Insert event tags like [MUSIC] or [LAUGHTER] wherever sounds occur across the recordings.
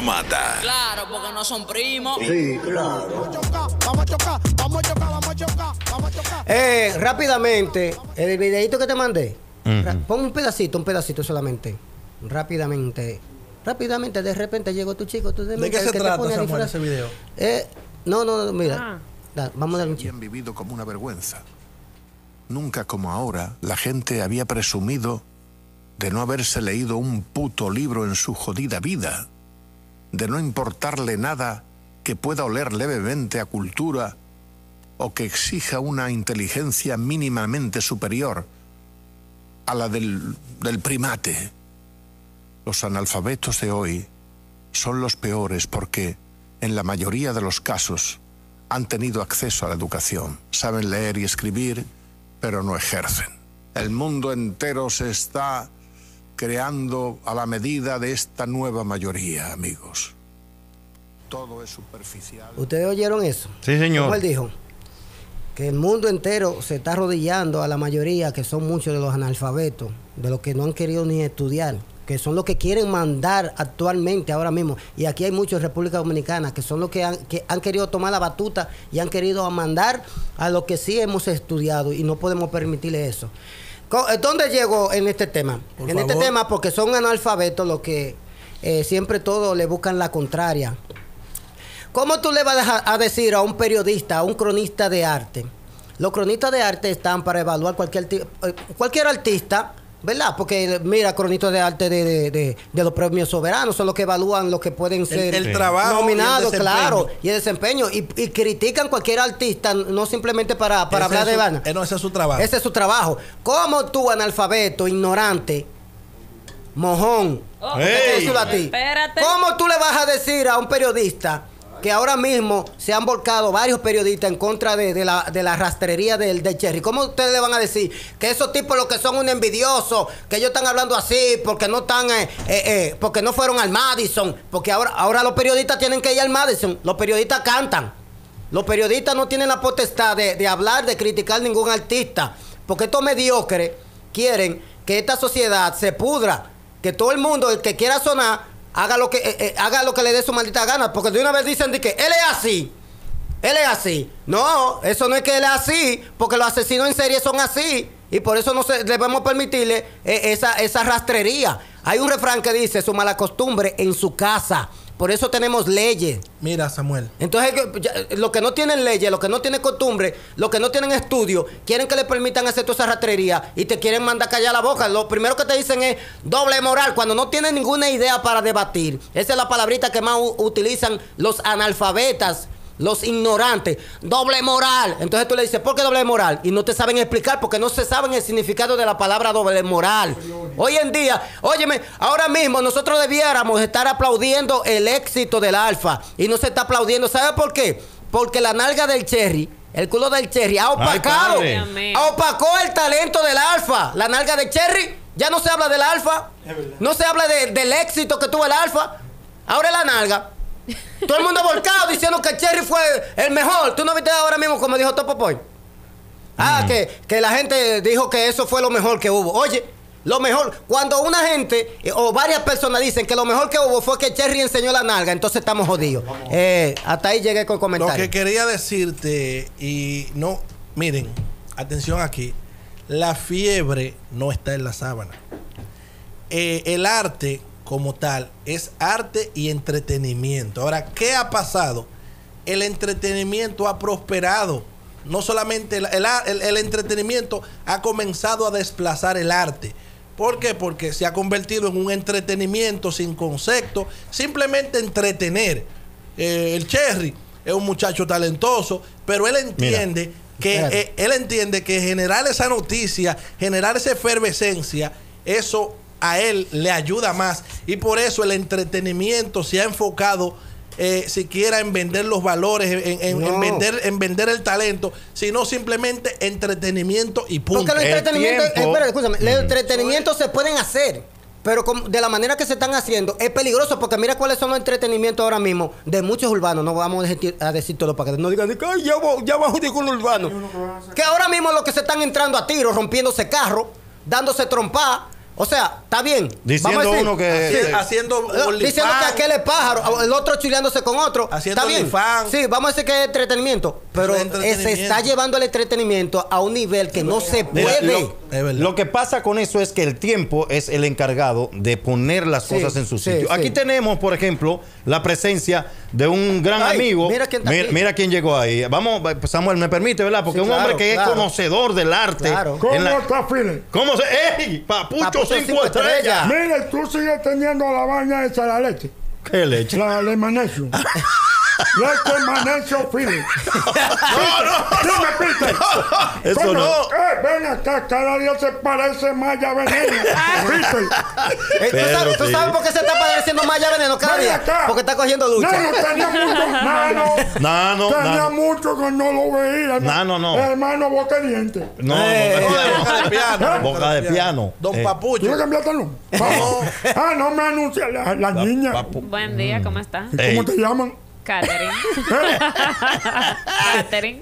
Mata. Claro, porque no son primos. Sí, claro. Vamos a chocar, vamos a chocar, vamos a chocar, vamos a chocar. Eh, rápidamente, el videito que te mandé. ra- Pon un pedacito, un pedacito solamente. Rápidamente. Rápidamente, de repente llegó tu chico. Tú ¿De mente, qué se te trata, Samuel, ese video? Eh, no, no, no, mira. Da, vamos a darle un chico. habían vivido como una vergüenza. Nunca como ahora la gente había presumido de no haberse leído un puto libro en su jodida vida, de no importarle nada que pueda oler levemente a cultura o que exija una inteligencia mínimamente superior a la del, del primate. Los analfabetos de hoy son los peores porque, en la mayoría de los casos, han tenido acceso a la educación, saben leer y escribir, pero no ejercen. El mundo entero se está creando a la medida de esta nueva mayoría, amigos. Todo es superficial. ¿Ustedes oyeron eso? Sí, señor. Como él dijo, que el mundo entero se está arrodillando a la mayoría, que son muchos de los analfabetos, de los que no han querido ni estudiar, que son los que quieren mandar actualmente, ahora mismo. Y aquí hay muchos en República Dominicana, que son los que han, que han querido tomar la batuta y han querido mandar a los que sí hemos estudiado y no podemos permitirle eso. Eh, ¿Dónde llegó en este tema? Por en este tema, porque son analfabetos los que eh, siempre todo le buscan la contraria. ¿Cómo tú le vas a dejar- a decir a un periodista, a un cronista de arte? Los cronistas de arte están para evaluar cualquier, eh, cualquier artista, ¿verdad? Porque mira, cronistas de arte de, de- de- de los premios soberanos son los que evalúan los que pueden ser el trabajo y el nominados, desempeño. claro, y el desempeño. Y, y critican cualquier artista, no simplemente para, para hablar de vana. eh, no, ese es su trabajo. Ese es su trabajo. ¿Cómo tú, analfabeto, ignorante, mojón, Oh. ¿Cómo tú le vas a decir a un periodista que ahora mismo se han volcado varios periodistas en contra de, de la, de la rastrería del, del Cherry? ¿Cómo ustedes le van a decir que esos tipos lo que son un envidioso, que ellos están hablando así porque no están, eh, eh, eh, porque no fueron al Madison? Porque ahora, ahora los periodistas tienen que ir al Madison. Los periodistas cantan. Los periodistas no tienen la potestad de, de hablar, de criticar ningún artista. Porque estos mediocres quieren que esta sociedad se pudra. Que todo el mundo, el que quiera sonar, haga lo que, eh, eh, haga lo que le dé su maldita gana. Porque de una vez dicen de que él es así. Él es así. No, eso no es que él es así, porque los asesinos en serie son así. Y por eso no se, debemos permitirle eh, esa, esa rastrería. Hay un refrán que dice, su mala costumbre en su casa. Por eso tenemos leyes. Mira, Samuel. Entonces, los que no tienen leyes, los que no tienen costumbre, los que no tienen estudio, quieren que le permitan hacer toda esa rastrería y te quieren mandar callar la boca. Lo primero que te dicen es doble moral, cuando no tienen ninguna idea para debatir. Esa es la palabrita que más utilizan los analfabetas. Los ignorantes, doble moral. Entonces tú le dices, ¿por qué doble moral? Y no te saben explicar porque no se saben el significado de la palabra doble moral. Hoy en día, óyeme, ahora mismo nosotros debiéramos estar aplaudiendo el éxito del alfa y no se está aplaudiendo. ¿Sabe por qué? Porque la nalga del cherry, el culo del cherry ha opacado, ha opacó el talento del alfa. La nalga del cherry, ya no se habla del alfa, no se habla de- del éxito que tuvo el alfa. Ahora la nalga. Todo el mundo volcado diciendo que Cherry fue el mejor. ¿Tú no viste ahora mismo como dijo Topo Boy? Ah, que, que la gente dijo que eso fue lo mejor que hubo. Oye, lo mejor, cuando una gente eh, o varias personas dicen que lo mejor que hubo fue que Cherry enseñó la nalga, entonces estamos jodidos. Eh, hasta ahí llegué con el Lo que quería decirte, y no, miren, atención aquí, la fiebre no está en la sábana. Eh, el arte como tal es arte y entretenimiento. Ahora, ¿qué ha pasado? El entretenimiento ha prosperado. No solamente el, el el- entretenimiento ha comenzado a desplazar el arte. ¿Por qué? Porque se ha convertido en un entretenimiento sin concepto, simplemente entretener. Eh, el Cherry es un muchacho talentoso, pero él entiende que eh, él entiende que generar esa noticia, generar esa efervescencia, eso a él le ayuda más y por eso el entretenimiento se ha enfocado eh, siquiera en vender los valores, en, en- en No. vender, en vender el talento, sino simplemente entretenimiento y punto. Porque el El entretenimiento, tiempo. espera, escúchame, el entretenimiento se pueden hacer, pero de la manera que se están haciendo es peligroso porque mira cuáles son los entretenimientos ahora mismo de muchos urbanos. No vamos a decir, a decir todo para que no digan que "Ay, ya, ya bajo con los urbanos. Que ahora mismo los que se están entrando a tiros, rompiéndose carros, dándose trompa, O sea, está bien. Diciendo Vamos a decir, uno que- Haci- haciendo No, diciendo que aquel es pájaro, el otro chuleándose con otro. Haciendo está bien. Sí, vamos a decir que es entretenimiento. Pero es entretenimiento. se está llevando el entretenimiento a un nivel que no se Mira, puede. lo, Es lo que pasa con eso es que el tiempo es el encargado de poner las Sí, cosas en su sitio. sí. Aquí tenemos, por ejemplo, la presencia de un gran Ay, amigo. mira quién mira, mira quién llegó ahí. Vamos, Samuel, me permite, ¿verdad? Porque Sí, un claro, hombre que claro. es conocedor del arte. Claro. ¿Cómo la- está, Philip? ¿Cómo se.? ¡Ey! Papucho, Papucho cinco, cinco estrellas. estrellas. Mire, tú sigues teniendo la vaina esa, la leche. ¿Qué leche? La de magnesio. [LAUGHS] leche magnesio, Philip. No, no, Dime, Peter. Eso Coño, no. Eh, ven acá, cada día se parece más ya veneno. [LAUGHS] Peter. Eh, ¿tú, sabes, tú por qué se está padeciendo más ya veneno cada Ven día? acá. Porque está cogiendo lucha. Nano, tenía mucho. [LAUGHS] Nano. Nano, Tenía nano. mucho que no lo veía. Nano, no. Hermano, boca de diente. No, Eh. no, no, no. de boca de piano. Boca de piano. Don Eh. ¿Tú Papucho. le cambiaste el nombre? Vamos. Ah, no me anuncia la, la niña. Papu- Buen día, ¿cómo estás? ¿Y Ey. ¿Cómo te llaman? Catherine. Catherine.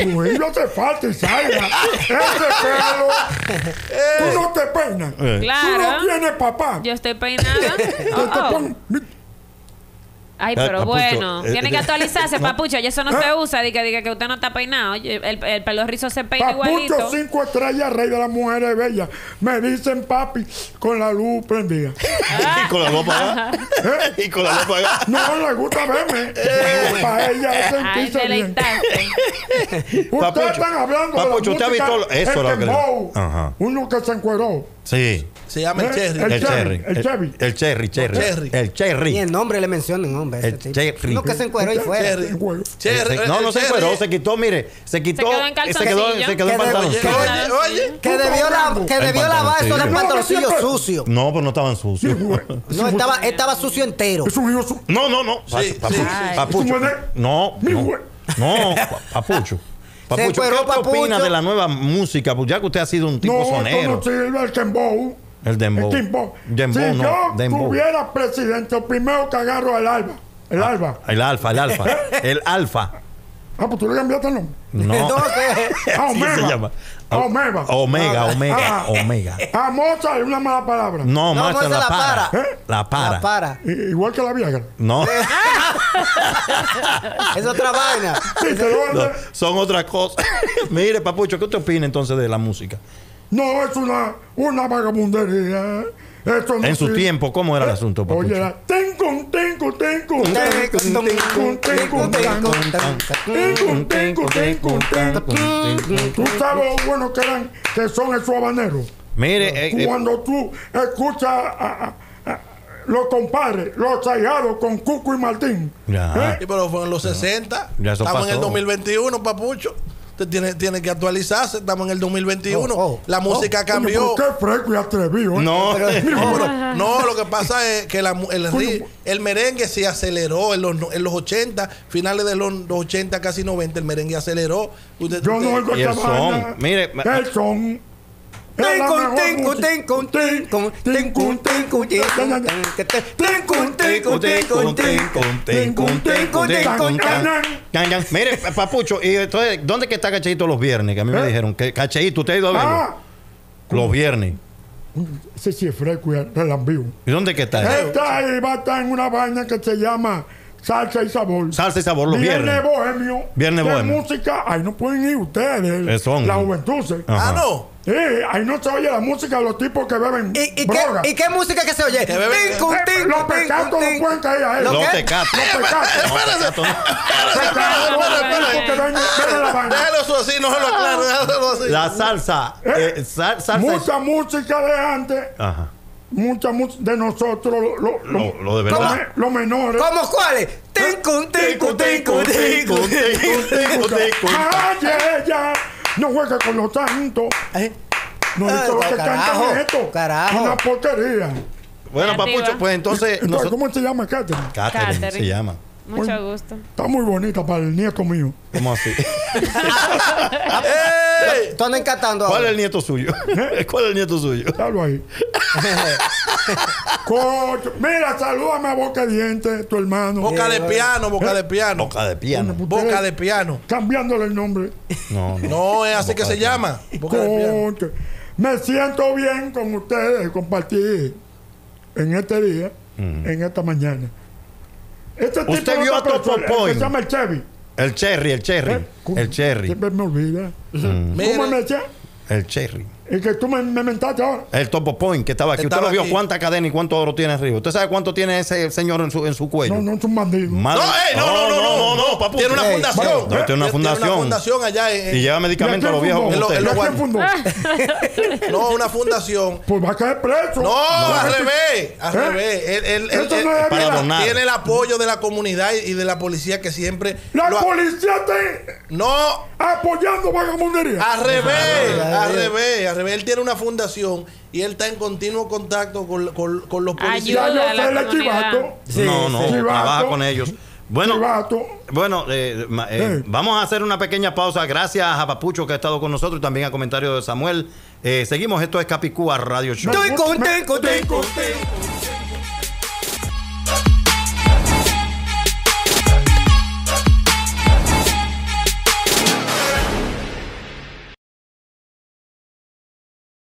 Tu hilo te falta y salga. Ese pelo. Tú no te peinas. Eh. Tú Claro. no tienes papá. Yo estoy peinada. Oh, oh. Ay, Eh, pero Papucho, bueno. eh, Tiene que eh, actualizarse, [LAUGHS] no. papucho. Y eso no se usa. Diga, diga que usted no está peinado. Oye, El, el pelo rizo se peina Papucho, igualito. cinco estrellas, rey de las mujeres bellas. Me dicen papi con la luz prendida. [LAUGHS] y con la luz apagada. [LAUGHS] y con la luz apagada. No le gusta verme. Para ella Ay, sentirse bien. Ustedes Papucho, están hablando Papucho, de ¿usted la ha visto eso, el lo que. Ajá. Uno que se encueró. Sí. Se llama el Eh, Cherry. el El cherry. el Chevy. El cherry, cherry. Cherry. El Ni cherry. el nombre le mencionan, hombre. ese El. Cherry. Uno que se encueró y fuera. Cherry. Cherry. No, no se encueró, Cherry. se quitó, mire, se quitó. quedó en se quedó, calzoncillo. se quedó en que- Oye, oye. Que debió, la, que debió lavar esos pantaloncillo. pantaloncillos No, no, no, sucios. No, pero no estaban sucios. No, estaba, estaba sucio entero. Es un hijo su- No, no, no. Papucho. No, Mi no. No, papucho. Papucho, ¿qué usted opina Papucho. de la nueva música? Pues ya que usted ha sido un tipo No, esto sonero. no sirve el Dembow. El dembow. El Dembow. Dembow, si no, yo dembow. tuviera presidente, primero que agarro es el Alba. El Alba. El alfa, el alfa. [LAUGHS] El alfa. Ah, pues tú le cambiaste el nombre. No. [LAUGHS] A [LAUGHS] Omega. se llama. A Omega. Omega, Omega, Ah. Omega. A Mozart es una mala palabra. No, No, esa la la para. para. ¿Eh? La para. La para. Igual que la Viagra. No, [LAUGHS] Es otra vaina. Sí, lo no, son otras cosas. Mire, Papucho, ¿qué usted opina entonces de la música? No, es una, una vagabundería. Esto no En su tiempo, ¿cómo era el Eh, asunto, Papucho? Oye, era tengo, tengo, tengo, tengo, tengo, tengo, tengo. Tú sabes lo bueno que eran, que son esos habaneros. Mire, eh, eh, Cuando tú escuchas a, a- a los compadres, los ahijados con Cuco y Martín. Ya. ¿eh? Sí, pero fue en los 60. Ya eso Estamos en el pasó. 2021, papucho. Usted tiene, tiene que actualizarse. Estamos en el 2021. Oh, oh, la música cambió. Coño, pero qué fresco y atrevido. ¿eh? no, [LAUGHS] [LAUGHS] No, no, lo que pasa es que la el, el merengue se aceleró en los, no- en los 80, finales de los, los 80, casi 90, el merengue aceleró. Usted- Yo no oigo esa mire, El son. Mire, Papucho, y entonces, ¿dónde que está Cacheito los viernes? Que a mí me ¿Eh? dijeron que Cacheito, ¿usted ha ido a verlo? Ah, Los viernes. ese sí es fresco y relambío. ¿Y dónde que está? Esta ahí va a estar en una vaina que se llama Salsa y Sabor. Salsa y sabor los Viernes viernes. bohemio. Viernes de bohemio. música, ahí no pueden ir ustedes. Eh, son. La juventud. Ah, no. Sí, ahí no se oye la música de los tipos que beben ¿Y, y, droga. qué, ¿Y qué música que se oye? Que Tincu, Eh, tincu, los tincu, pecatos no tincu. pueden caer a él. ¿Lo Los. Los pecatos. Pecatos, los la vaina. Déjalo eso así, no se lo aclaro. Déjalo así. La salsa. Eh, eh, sal- salsa. Mucha música de antes, Ajá. mucha música de nosotros, lo- lo- Lo, lo de verdad. los me- los menores. ¿Cómo cuáles? Tincu, tincu, tincu, tincu, tincu. Ay, ella no juega con los santos. Eh, No es lo que carajo, cantan esto. carajo. Una porquería. Bueno. Papucho, pues entonces. Entonces, nosotros- ¿Cómo se llama Catherine? Catherine se Catherine. llama. Mucho gusto. Está muy bonita para el nieto mío. ¿Cómo así? ¡Ey! Tú andas encantando ¿Cuál es el nieto suyo? ¿Cuál es el nieto suyo? Dalo ahí. Cocho, mira, salúdame a Boca de Diente, tu hermano. Boca de piano, boca de piano. Boca de piano. Boca de piano. Cambiándole el nombre. No, no. No es así Boca que se piano. llama. Boca de piano. Me siento bien con ustedes, compartir en este día, en esta mañana. Este Usted vio a está Topo preso, el que Point. se llama el Chevy. El cherry, el cherry. ¿Eh? El cherry. Siempre me olvida. ¿Cómo Mire, me eché? El cherry. El que tú me, me mentaste ahora. El Topo Point que estaba aquí. Estaba Usted no vio aquí. cuánta cadena y cuánto oro tiene arriba. ¿Usted sabe cuánto tiene ese señor en su, en su cuello? No, no es un bandido. Madre- No, no, no, no, no, no, papu. Tiene una fundación. bueno, no, tiene una Tiene fundación. fundación allá en, Y lleva medicamentos a los viejos como lo- usted. lo. No, una fundación. [LAUGHS] Pues va a caer preso. No, al Este- revés, al ¿Eh? revés. Él, tiene el apoyo de la comunidad y de la policía que siempre. La lo policía está no, apoyando vagabundería. al revés, Al revés. al revés. Él tiene una fundación y él está en continuo contacto con, con- con los policías. Ayuda a la chivato. Sí, no, no, sí. trabaja con ellos. Bueno, Chivato. bueno eh, eh, vamos a hacer una pequeña pausa. Gracias a Papucho que ha estado con nosotros y también a comentario de Samuel. Eh, seguimos, esto es Capicúa Radio Show. Tengo, tengo. tengo.